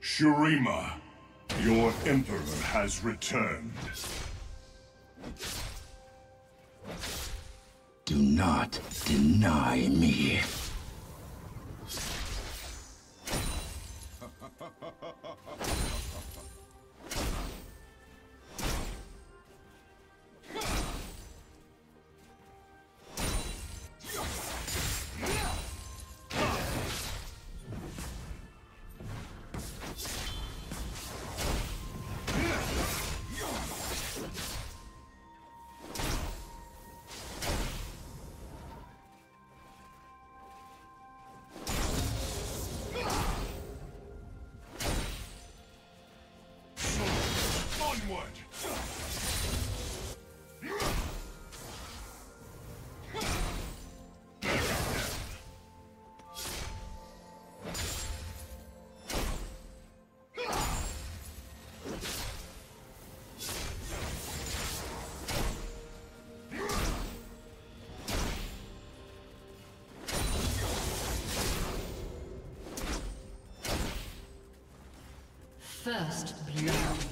Shurima, your Emperor has returned. Do not deny me. First blood.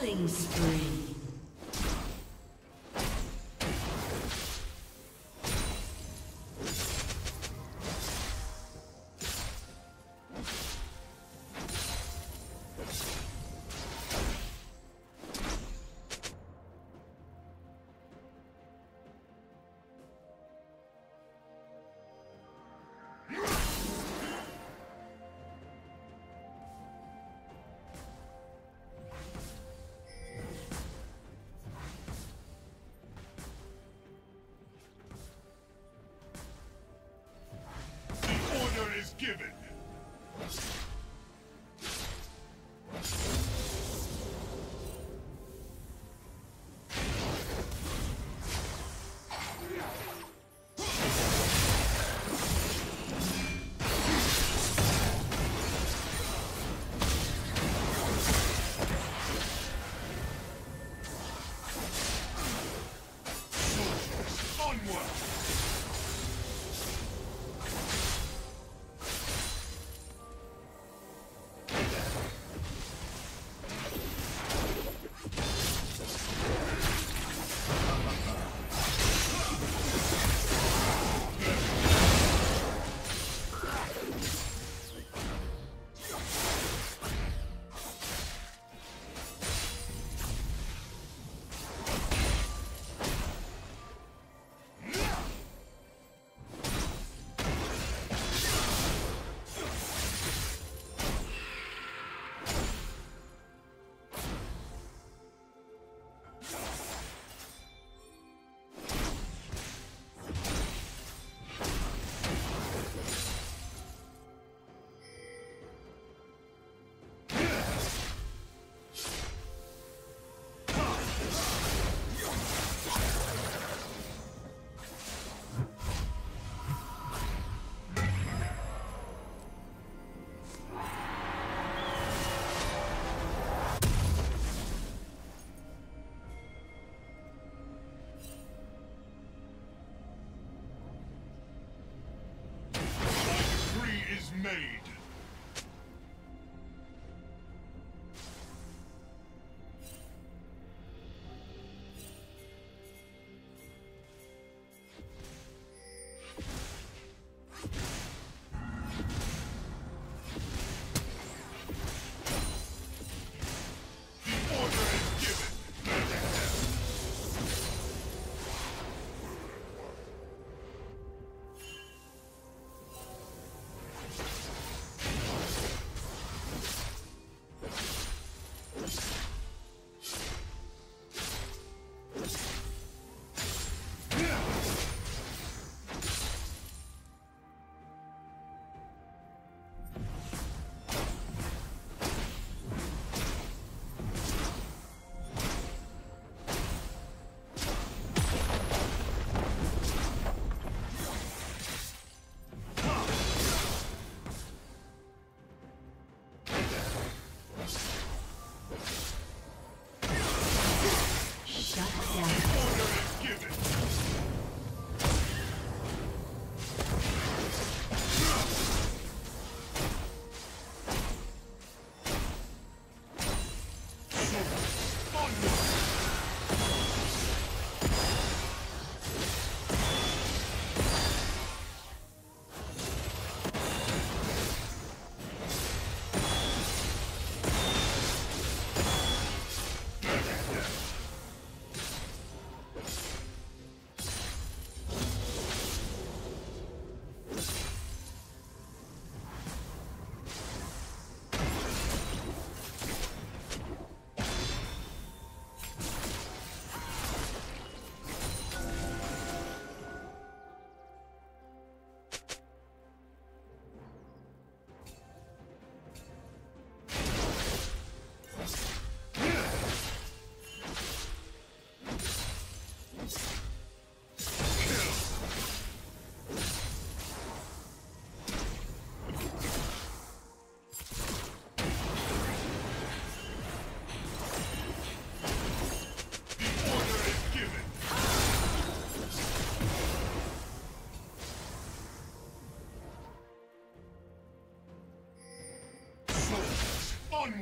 Killing spree. Given.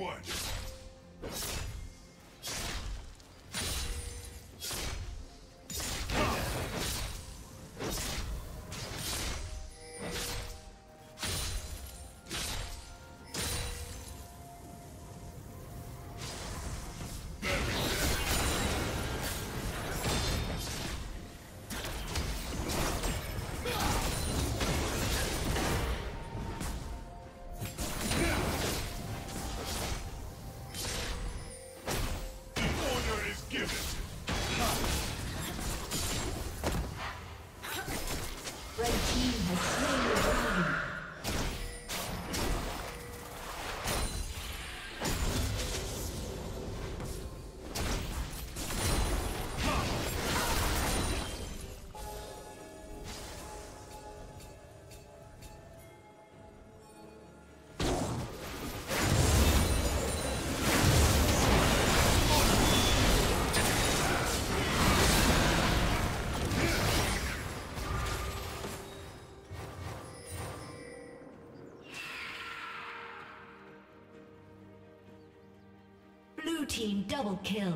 one. Team double kill.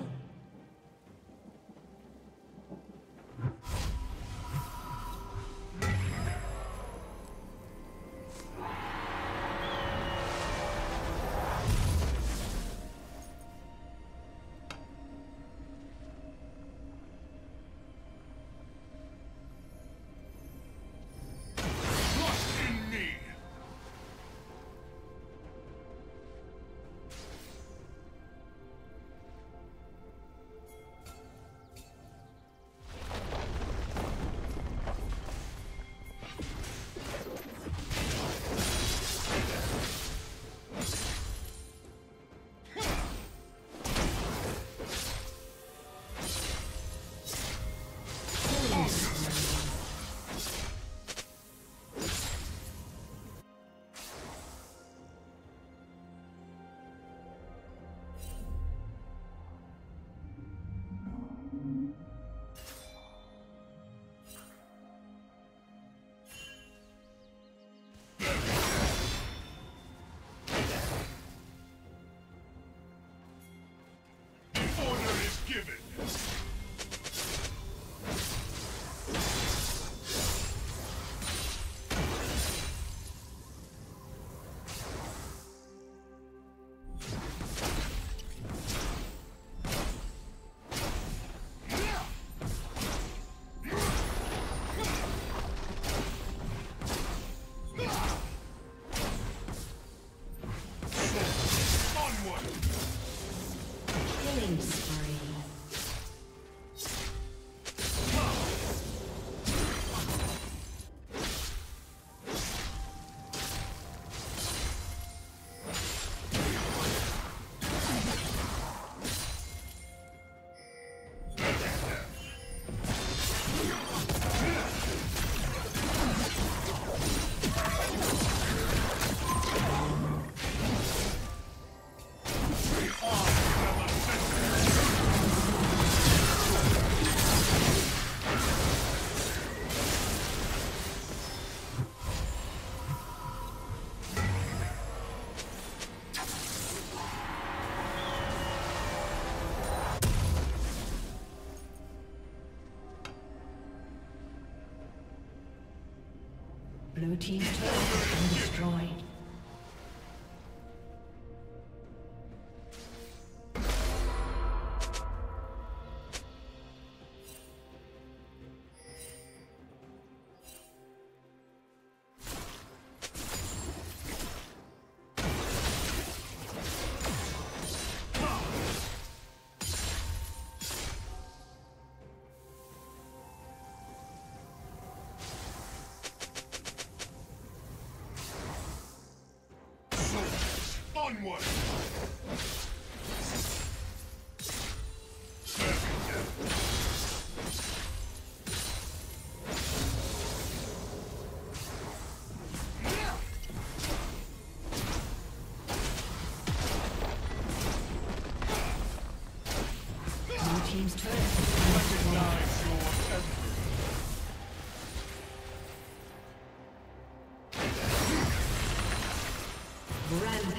Blue team's turret onward!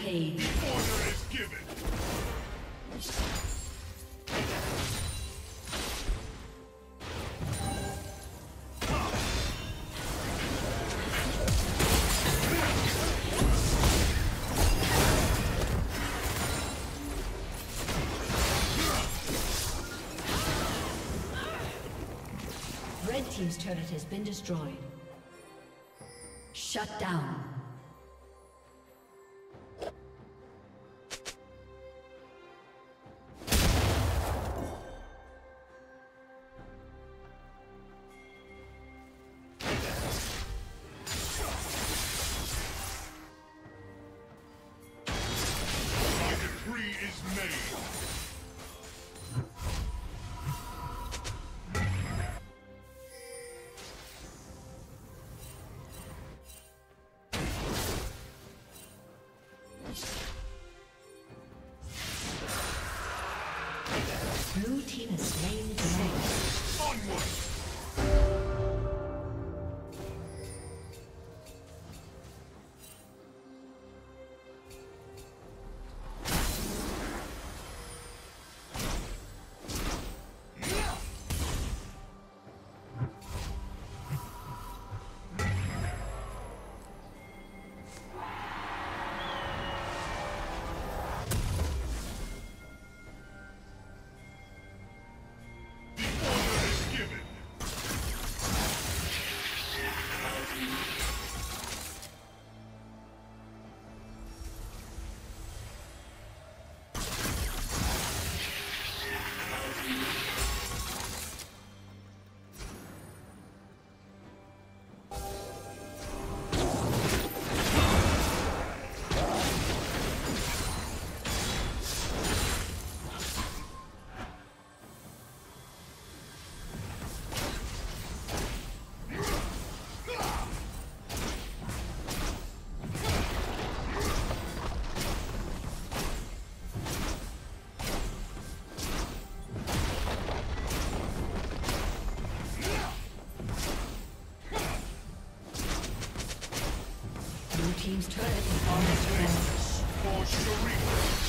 Rampage. Order is given. Red team's turret has been destroyed. Shut down. Team's turret has been destroyed.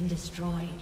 Been destroyed.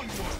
Onward!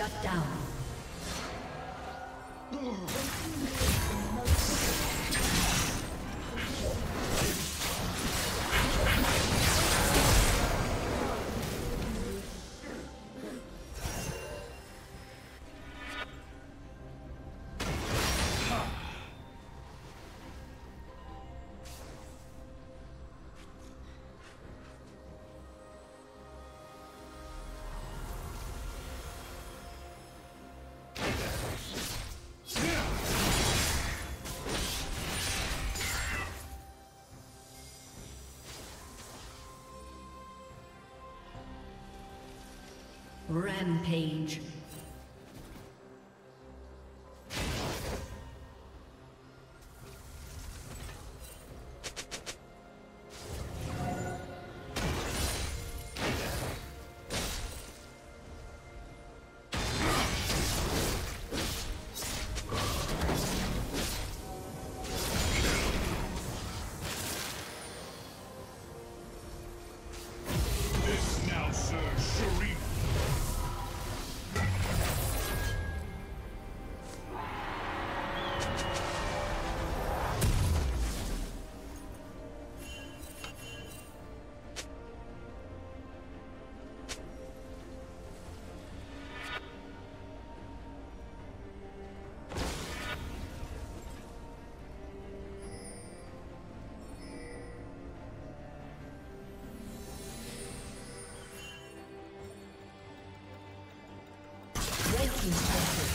Shut down. Rampage.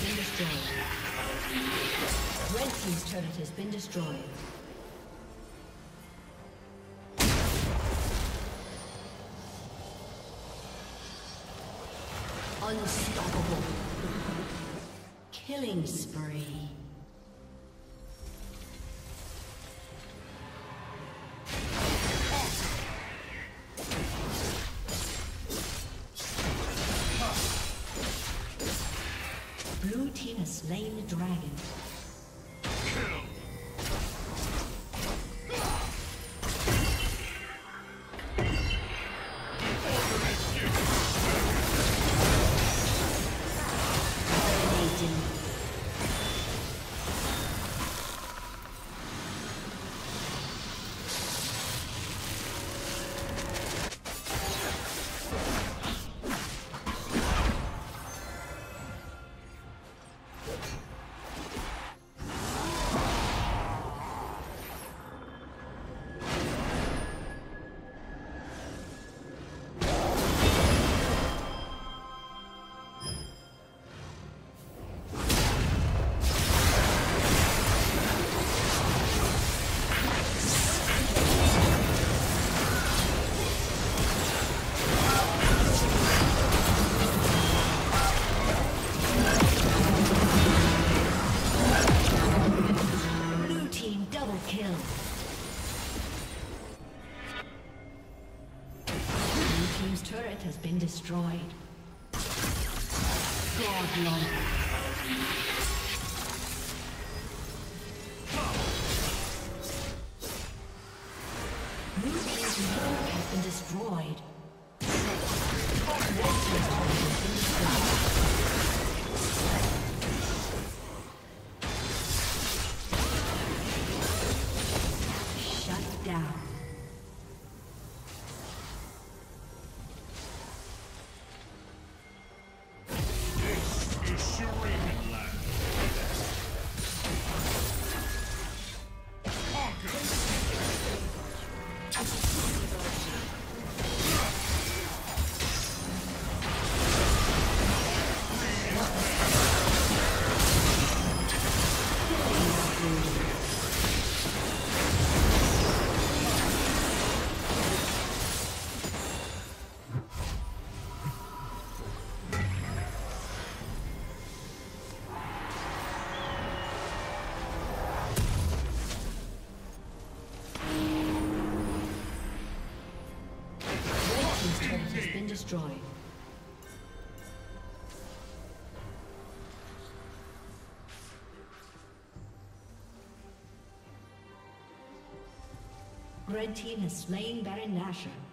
been destroyed. Red Team's turret has been destroyed. Unstoppable. Killing spree. destroyed. destroyed. Red team has slain Baron Nashor.